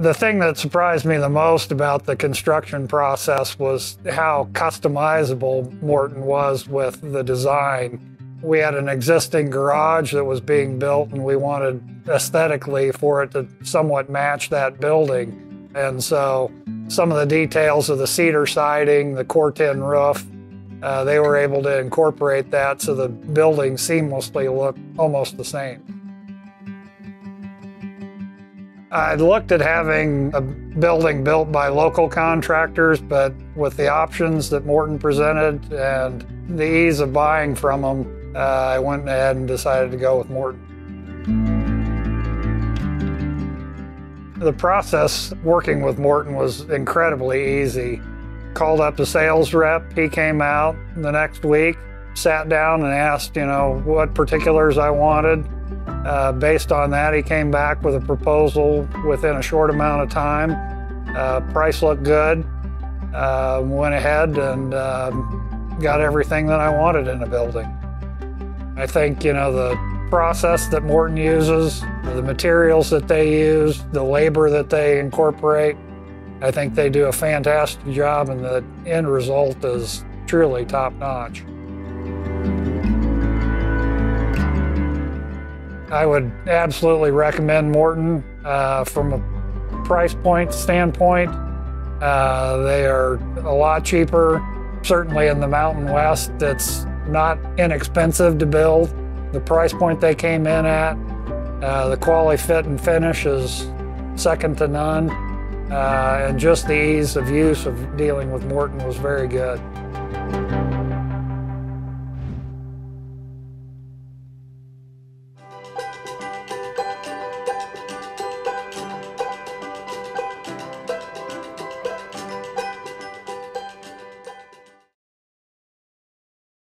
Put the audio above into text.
The thing that surprised me the most about the construction process was how customizable Morton was with the design. We had an existing garage that was being built, and we wanted aesthetically for it to somewhat match that building. And so, some of the details of the cedar siding, the corten roof, uh, they were able to incorporate that so the building seamlessly looked almost the same. I looked at having a building built by local contractors, but with the options that Morton presented and the ease of buying from them, uh, I went ahead and decided to go with Morton. The process working with Morton was incredibly easy. Called up the sales rep, he came out the next week, sat down and asked, you know, what particulars I wanted. Uh, based on that, he came back with a proposal within a short amount of time. Uh, price looked good. Uh, went ahead and um, got everything that I wanted in a building. I think, you know, the process that Morton uses, the materials that they use, the labor that they incorporate, I think they do a fantastic job, and the end result is truly top notch. I would absolutely recommend Morton uh, from a price point standpoint. Uh, they are a lot cheaper, certainly in the Mountain West. It's not inexpensive to build. The price point they came in at, uh, the quality fit and finish is second to none. Uh, and just the ease of use of dealing with Morton was very good.